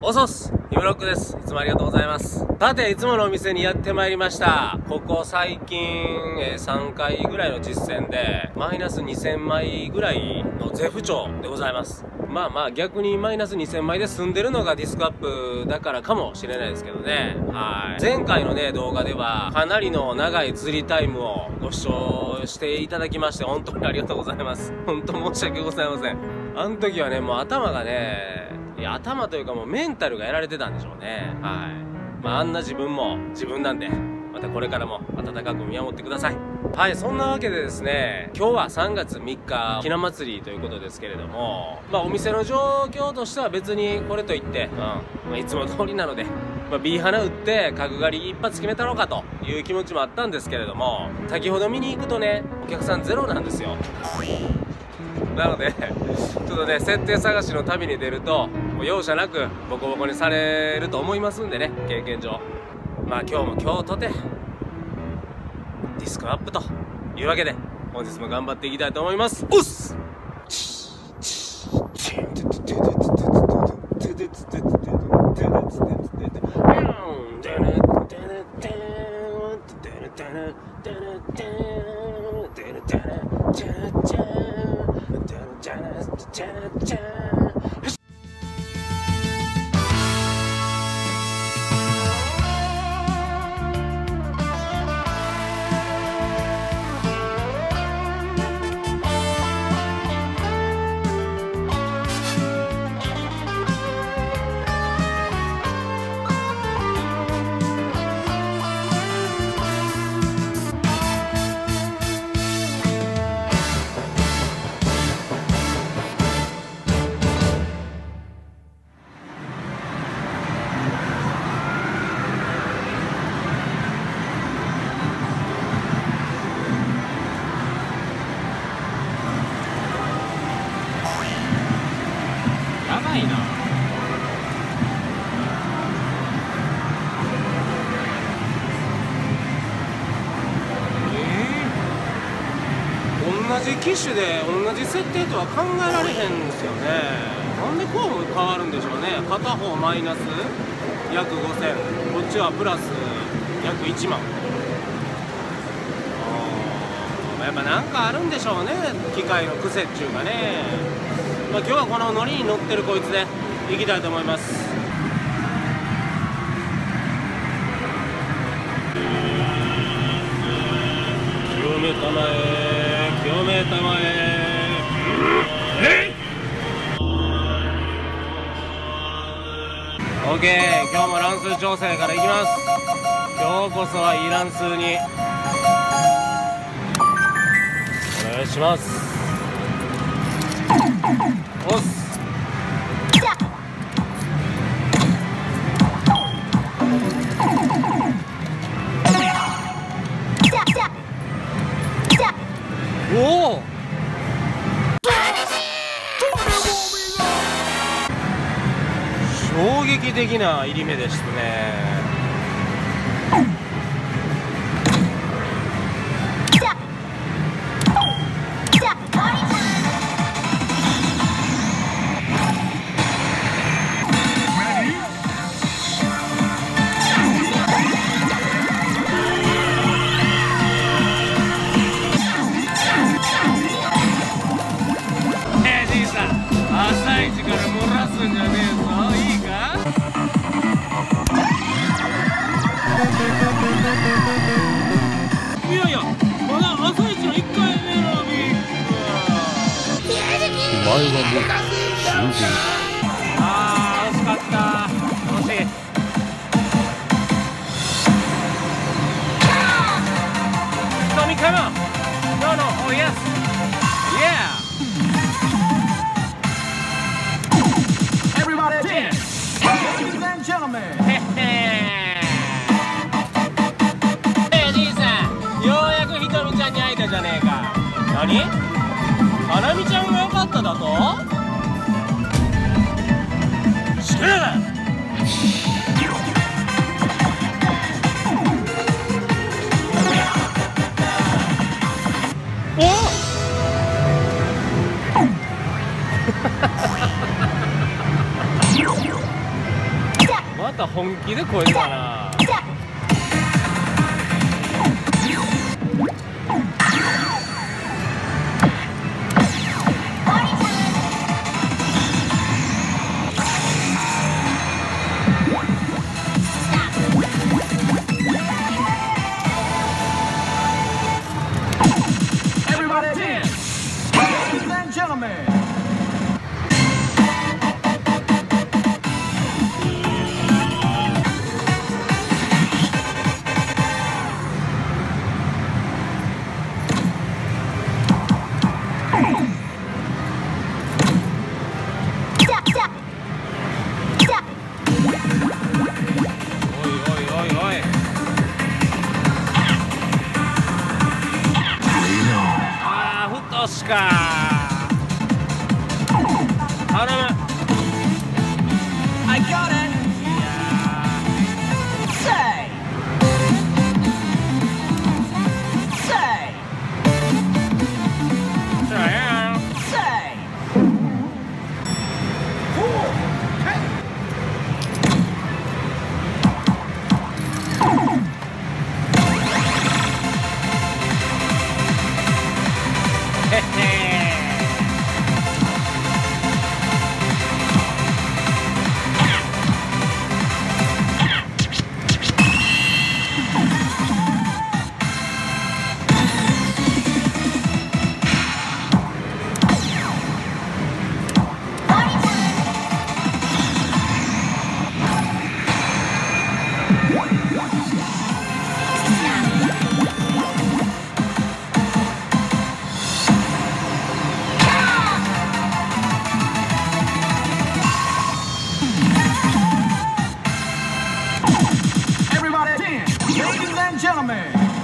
おそすヒムロックです。いつもありがとうございます。さて、いつものお店にやってまいりました。ここ最近、えー3回ぐらいの実践で、マイナス2000枚ぐらいの絶不調でございます。まあまあ逆にマイナス2000枚で済んでるのがディスクアップだからかもしれないですけどね。はい。前回のね、動画では、かなりの長い釣りタイムをご視聴していただきまして、本当にありがとうございます。本当申し訳ございません。あの時はね、もう頭がね、頭というかもうメンタルがやられてたんでしょうね。はい。まあ、あんな自分も自分なんで、またこれからも温かく見守ってください。はい、そんなわけでですね、今日は3月3日、ひな祭りということですけれども、まあ、お店の状況としては別にこれといって、うん、まあ、いつも通りなので、まあ、ビー花打って角刈り一発決めたろうかという気持ちもあったんですけれども、先ほど見に行くとね、お客さんゼロなんですよ。なので、ちょっとね、設定探しの旅に出ると、もう容赦なくボコボコにされると思いますんでね、経験上。まあ今日も今日とて、ディスクアップというわけで、本日も頑張っていきたいと思います。おっす同じ機種で同じ設定とは考えられへんですよね。なんでこう変わるんでしょうね。片方マイナス約5000こっちはプラス約1万。あやっぱなんかあるんでしょうね。機械の癖っていうかね。まあ、今日はこのノリに乗ってるこいつで行きたいと思います。清めたまえ。えたまえオッケー。今日も乱数調整からいきます。今日こそはいい乱数に。お願いします。おっす。的な入り目ですねね。グあー惜しかった惜しいトミカモン No no oh yes Yeah Everybody dance! Ladies and gentlemen! へっへーえじいさんようやくひとみちゃんに会えたじゃねえか何かなみちゃんが良かっただと本気で Oscar. And gentlemen!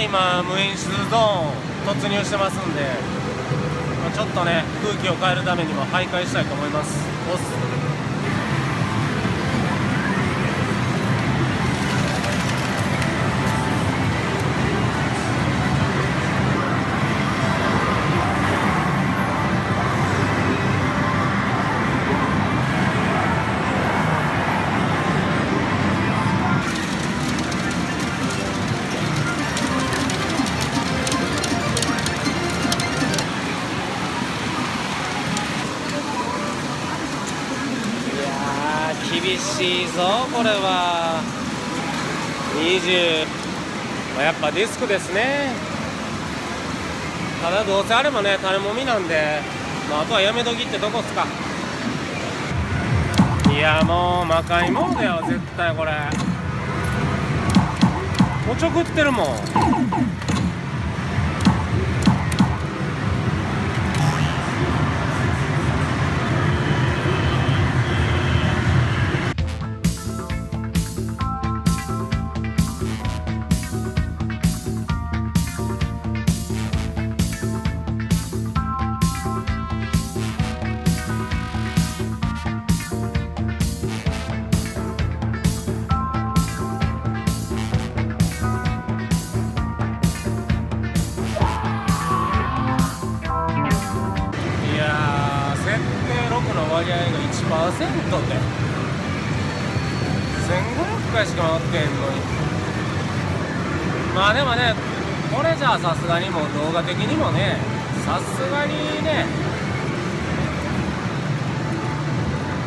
今無演出ゾーン突入してますんでまちょっとね空気を変えるためにも徘徊したいと思います。ー厳しいぞこれは。20、ま、やっぱディスクですね。ただどうせあれもね種もみなんで、まあ、あとはやめときってとこっすか。いやもう魔界モードやわ絶対これ。おちょくってるもん。回しか乗ってんのに。まあでもねこれじゃあさすがにもう動画的にもねさすがにね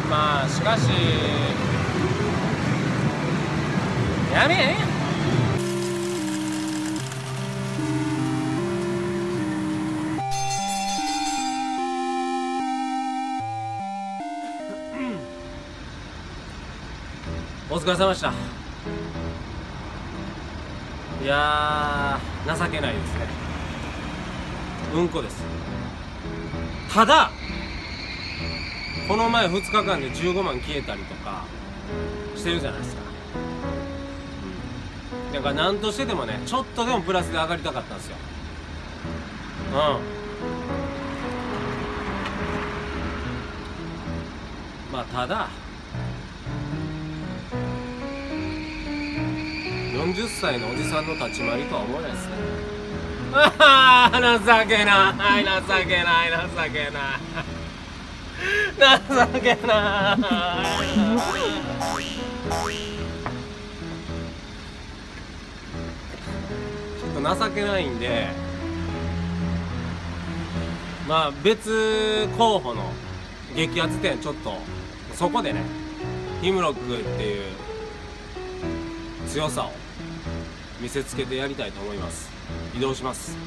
まあしかしやめえお疲れ様でした。いや情けないですね。うんこです。ただこの前2日間で15万消えたりとかしてるじゃないですか、うん、から何としてでもねちょっとでもプラスで上がりたかったんですよ。うん。まあただ40歳のおじさんの立ち回りとは思えないですね。あ あ情けない情けない情けない。情けない。ちょっと情けないんでまあ別候補の激アツ店ちょっとそこでねヒムロックっていう強さを見せつけてやりたいと思います。移動します。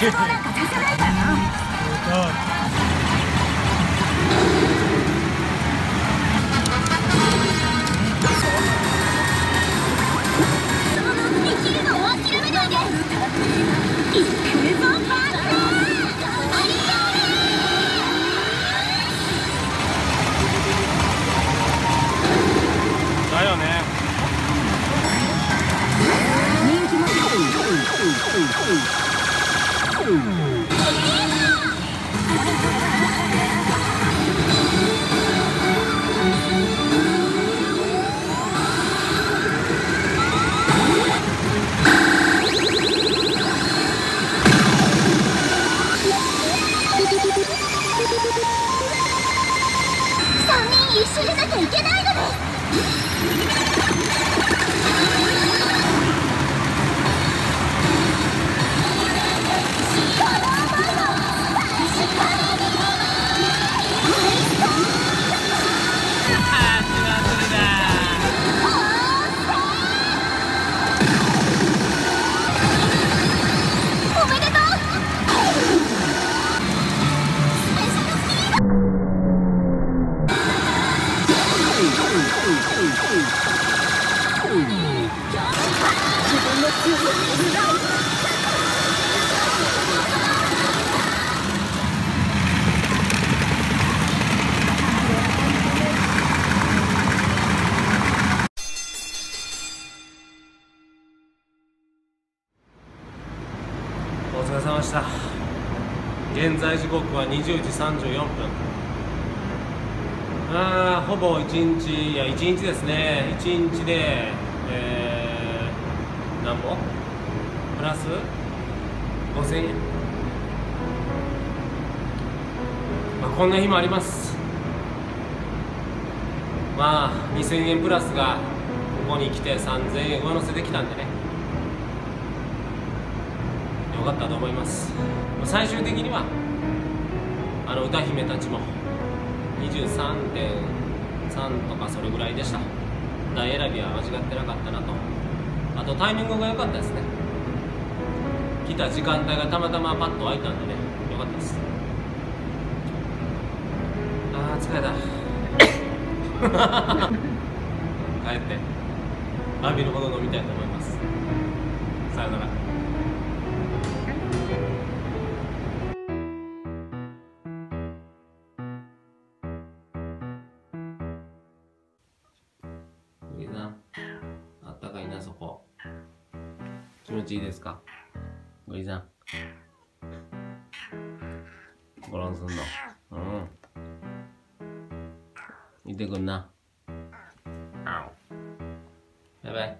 絶望なんかさせないからなお疲れ様でした。現在時刻は20時34分。あーほぼ1日いや1日ですね。1日でえー、何本プラス？5000円？まあこんな日もあります。まあ2000円プラスがここに来て3000円上乗せできたんでね。良かったと思います。最終的にはあの歌姫たちも23.3とかそれぐらいでした。台選びは間違ってなかったなと。あとタイミングが良かったですね。来た時間帯がたまたまパッと空いたんでね良かったです。あー疲れた。帰って浴びるほど飲みたいと思います。さよなら。こ。気持ちいいですか？おじさん。ごろんすんの。うん。見てくんな。あおバイバイ。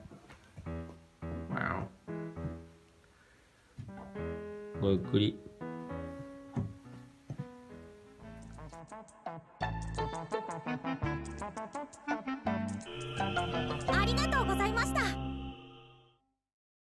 ごゆっくり。